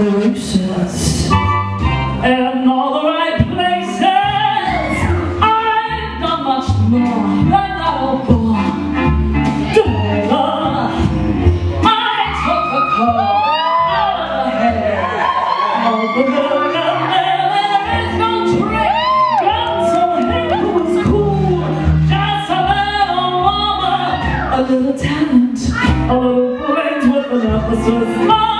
solutions and all the right places. I've done much more than I will. I took the call out of the head. The who was cool, just a little mama, a little talent, a little brains with enough to smile.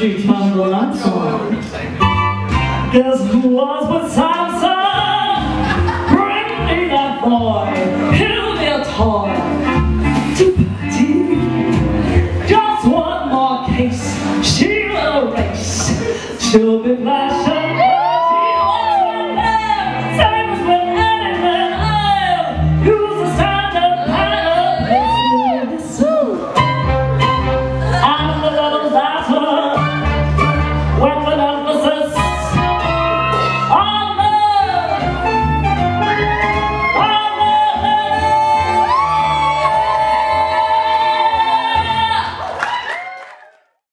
she found her answer. Guess who was with Samson? Bring me that boy, he'll be a. Just one more case, she'll erase. She'll be flashing.